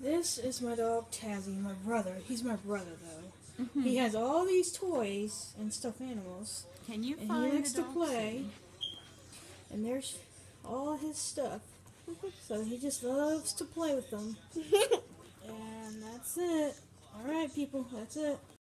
This is my dog Tazzy, my brother. He's my brother though. Mm-hmm. He has all these toys and stuffed animals, Can you and find he likes to play. Thing? And there's all his stuff. So he just loves to play with them. and that's it. All right, people, that's it.